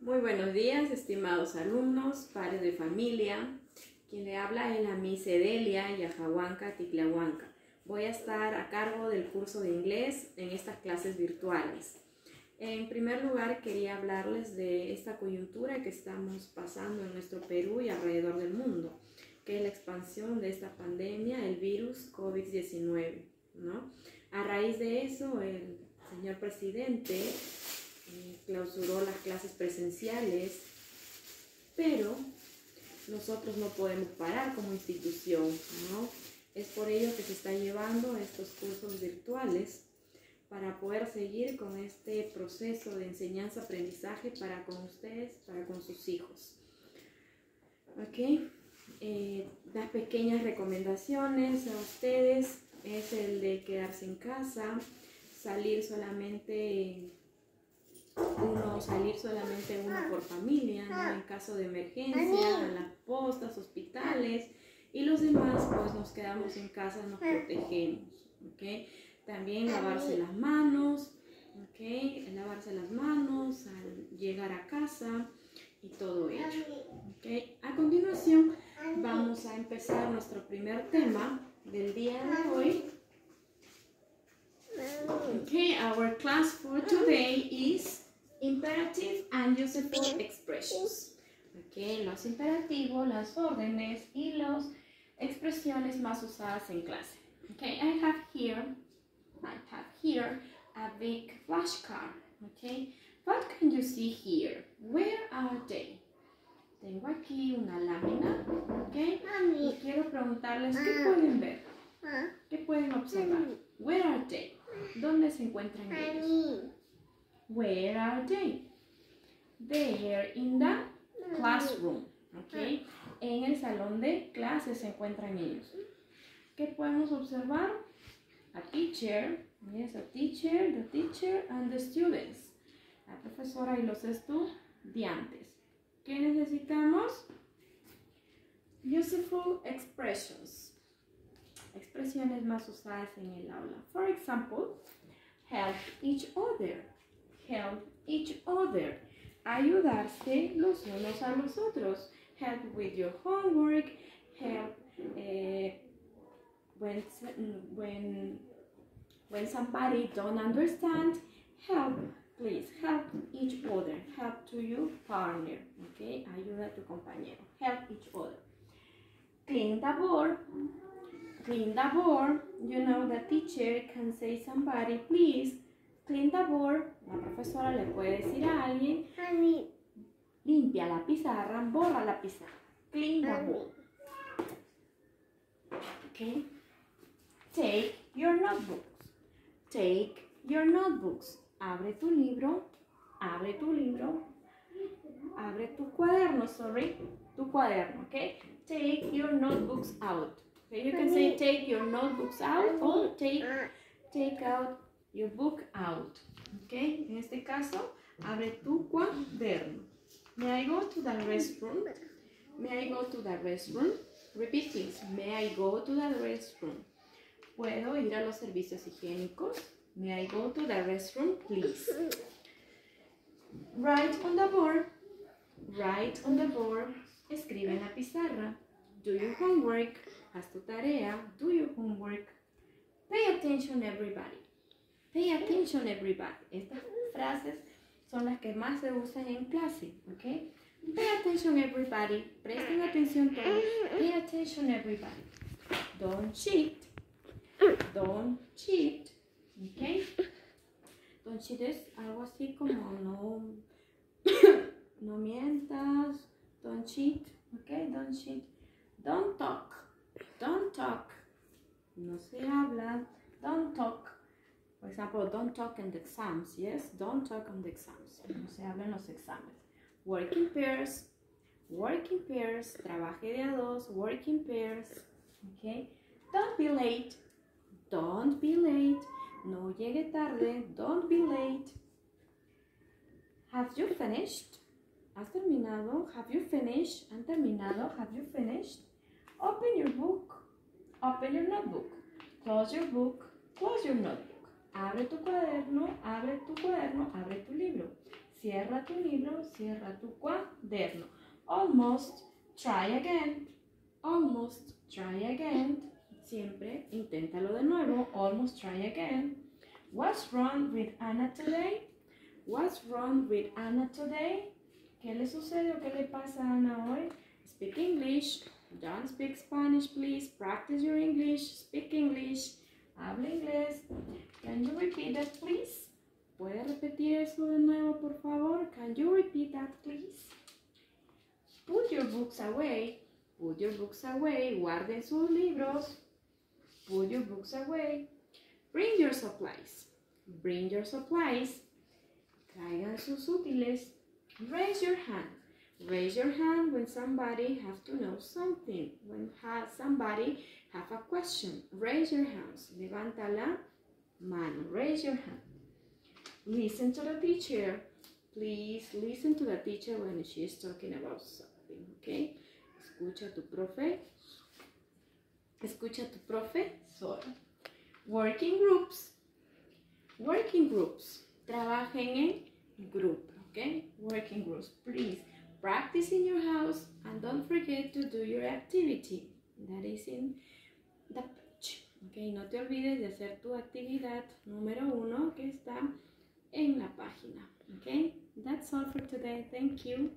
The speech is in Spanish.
Muy buenos días, estimados alumnos, padres de familia. Quien le habla es la Miss Edelia Yajahuanca Ticlahuanca. Voy a estar a cargo del curso de inglés en estas clases virtuales. En primer lugar, quería hablarles de esta coyuntura que estamos pasando en nuestro Perú y alrededor del mundo, que es la expansión de esta pandemia, el virus COVID-19. ¿no? A raíz de eso, el señor presidente clausuró las clases presenciales, pero nosotros no podemos parar como institución, ¿no? Es por ello que se están llevando estos cursos virtuales para poder seguir con este proceso de enseñanza-aprendizaje para con ustedes, para con sus hijos. ¿Ok? Eh, las pequeñas recomendaciones a ustedes es el de quedarse en casa, salir solamente uno, salir solamente uno por familia, ¿no? En caso de emergencia, a las postas, hospitales, y los demás pues nos quedamos en casa, nos protegemos, ¿ok? También lavarse las manos, ¿ok? Lavarse las manos al llegar a casa y todo ello, ¿ok? A continuación vamos a empezar nuestro primer tema del día de hoy. Okay, our class for today is imperative and useful expressions. Okay, los imperativos, las órdenes y las expresiones más usadas en clase. Okay, I have here, I have here a big flashcard. Okay, what can you see here? Where are they? Tengo aquí una lámina, ¿ok? Y quiero preguntarles qué pueden ver, qué pueden observar. Where are they? ¿Dónde se encuentran ellos? Where are they? They are in the classroom, ¿ok? En el salón de clases se encuentran ellos. ¿Qué podemos observar? A teacher, yes, a teacher, the teacher and the students. La profesora y los estudiantes. ¿Qué necesitamos? Useful expressions. Expresiones más usadas en el aula. For example, help each other. Help each other. Ayudarse los unos a los otros. Help with your homework. Help uh, when, when, when somebody don't understand. Help Please help each other. Help to your partner. Okay? Ayuda a tu compañero. Help each other. Clean the board. Clean the board. You know the teacher can say somebody, please clean the board. La profesora le puede decir a alguien, limpia la pizarra, borra la pizarra. Clean the board. Okay? Take your notebooks. Take your notebooks. abre tu libro, abre tu libro, abre tu cuaderno, sorry, tu cuaderno, okay? Take your notebooks out. Okay, you can say take your notebooks out or take, take out your book out. Okay, en este caso, abre tu cuaderno. May I go to the restroom? May I go to the restroom? Repeat this. May I go to the restroom? ¿Puedo ir a los servicios higiénicos? May I go to the restroom, please? Write on the board. Write on the board. Escribe en la pizarra. Do your homework. Haz tu tarea. Do your homework. Pay attention, everybody. Pay attention, everybody. Estas frases son las que más se usan en clase, ¿ok? Pay attention, everybody. Presten atención todos. Pay attention, everybody. Don't cheat. Don't cheat. ¿Ok? Don't cheat es algo así como no, no mientas, don't cheat, ¿ok? Don't cheat. Don't talk, don't talk. No se habla, don't talk. For example, don't talk in the exams, yes? Don't talk on the exams. No se habla en los exámenes. Work in pairs, work in pairs, trabaje de a dos, work in pairs, Okay? Don't be late, don't be late. No llegue tarde. Don't be late. Have you finished? ¿Has terminado? Have you finished? ¿Han terminado? Have you finished? Open your book. Open your notebook. Close your book. Close your notebook. Abre tu cuaderno. Abre tu cuaderno. Abre tu libro. Cierra tu libro, cierra tu cuaderno. Almost, try again. Almost, try again. Siempre inténtalo de nuevo. Almost, try again. What's wrong with Anna today? What's wrong with Anna today? ¿Qué le sucede o qué le pasa a Ana hoy? Speak English. Don't speak Spanish, please. Practice your English. Speak English. Habla inglés. Can you repeat that, please? ¿Puede repetir eso de nuevo, por favor? Can you repeat that, please? Put your books away. Put your books away. Guarden sus libros. Put your books away. Bring your supplies. Bring your supplies. Traigan sus útiles. Raise your hand. Raise your hand when somebody has to know something. When ha somebody have a question. Raise your hands. Levanta la mano. Raise your hand. Listen to the teacher. Please listen to the teacher when she is talking about something, okay? Escucha a tu profe. Escucha a tu profesor. Working groups. Working groups. Trabajen en grupo, okay? Working groups. Please practice in your house and don't forget to do your activity. That is in the page. Okay, no te olvides de hacer tu actividad número uno que está en la página. Okay, that's all for today. Thank you.